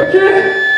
Okay.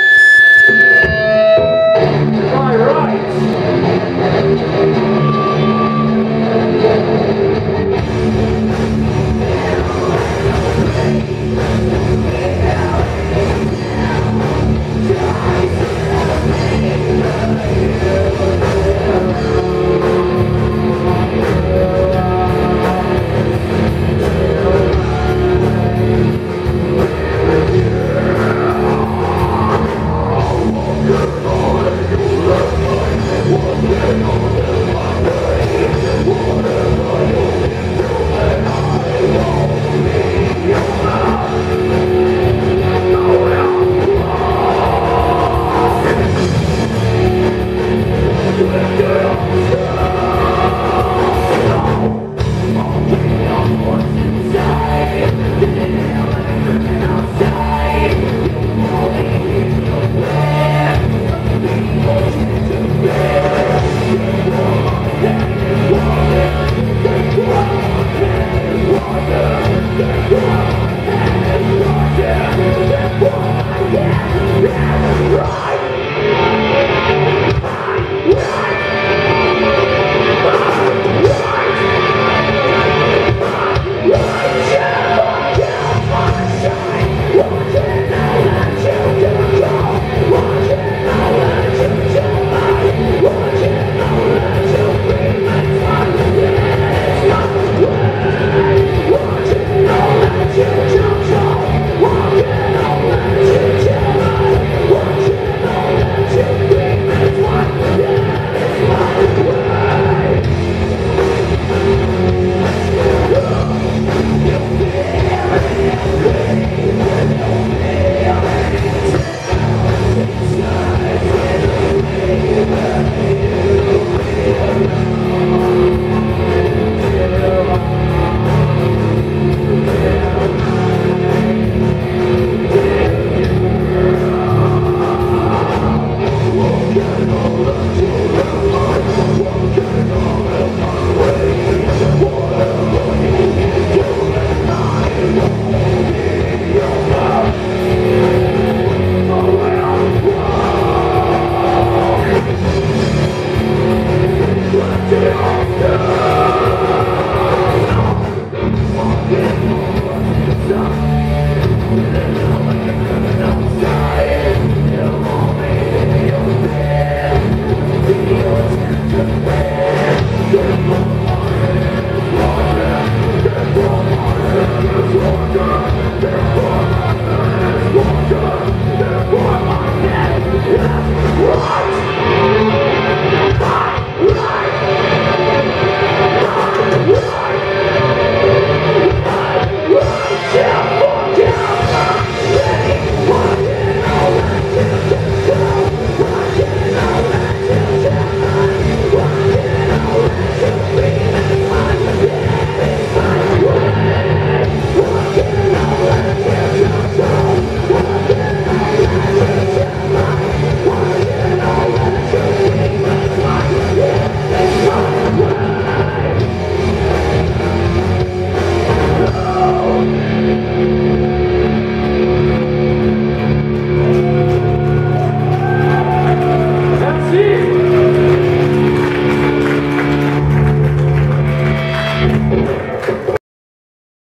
يا